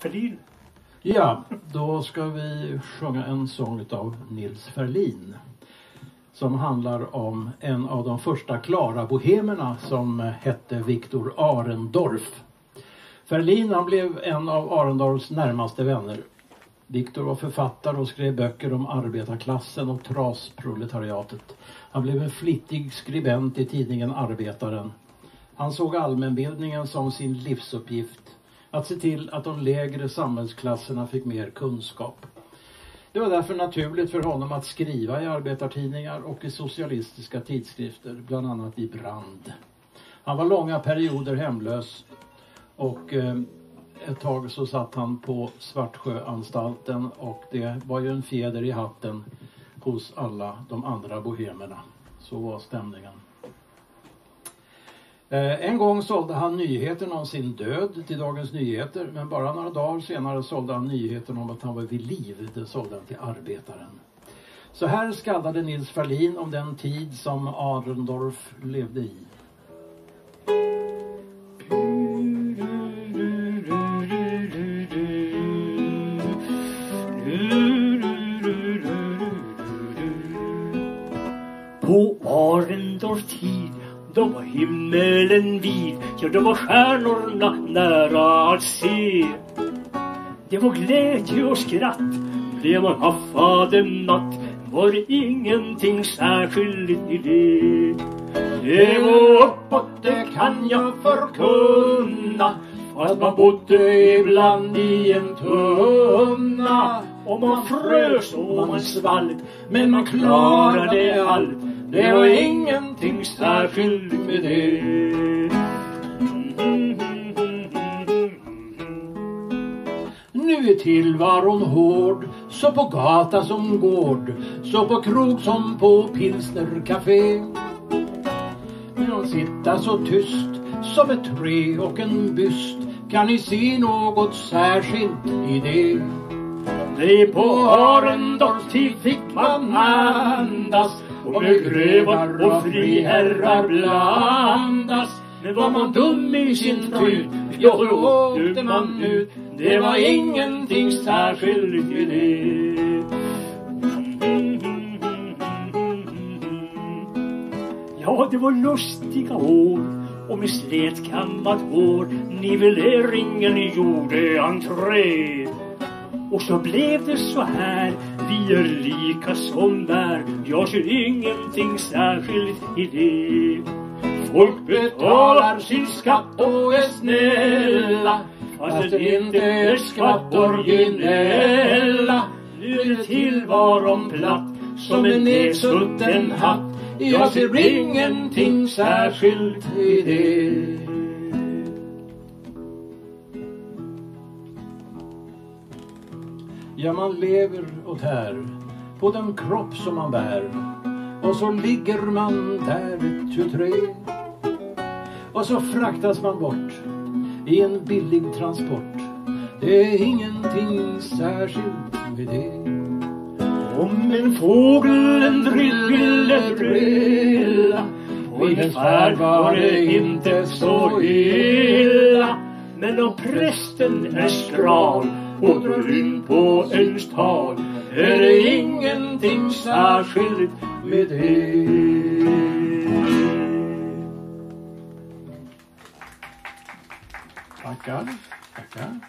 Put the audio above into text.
Ferlin. Ja, då ska vi sjunga en sång av Nils Ferlin. Som handlar om en av de första klara bohemerna som hette Viktor Arendorf. Ferlin han blev en av Arendorfs närmaste vänner. Viktor var författare och skrev böcker om arbetarklassen och trasproletariatet. Han blev en flittig skribent i tidningen Arbetaren. Han såg allmänbildningen som sin livsuppgift att se till att de lägre samhällsklasserna fick mer kunskap. Det var därför naturligt för honom att skriva i arbetartidningar och i socialistiska tidskrifter, bland annat i Brand. Han var långa perioder hemlös och eh, ett tag så satt han på Svartsjöanstalten och det var ju en fjäder i hatten hos alla de andra bohemerna. Så var stämningen. Eh, en gång sålde han nyheten om sin död till Dagens Nyheter men bara några dagar senare sålde han nyheten om att han var vid liv. Det sålde han till Arbetaren. Så här skaldade Nils Ferlin om den tid som Arendorf levde i. På Arendorfs tid då var himmelen vid, ja då var stjärnorna nära att se. Det var glädje och skratt, blev man haffade natt. var det ingenting särskilt i det. Det var uppåt, det kan jag förkunna, fast man bodde ibland i en tunna. Och man frös och man svalt, men man klarade allt. Det var ingenting särskilt med det. Nu är tillvaron hård, så på gata som gård, så på krog som på pilsnercafé. Men sitta så tyst som ett trä och en byst, kan ni se något särskilt i det? Nej, på Arendals tid fick man andas och med grevar och friherrar blandas. Men var man dum i sin trut, ja då åkte man ut. Det var ingenting särskilt i det. Ja, det var lustiga år och med slätkammat hår nivelleringen gjorde entré. Och så blev det så här, vi är lika som där, jag ser ingenting särskilt i det. Folk betalar sin skatt och är snälla, fast det inte är skatt originella. Nu är tillvaron platt som en nedsutten hatt, jag ser ingenting särskilt i det. Ja, man lever och tär på den kropp som man bär. Och så ligger man där ett 23. Och så fraktas man bort i en billig transport. Det är ingenting särskilt med det. Om en fågel en drill ville drilla färd var det inte så illa. Men om prästen är skral och drar in på ens tal är det ingenting särskilt med det. Tackar, tackar.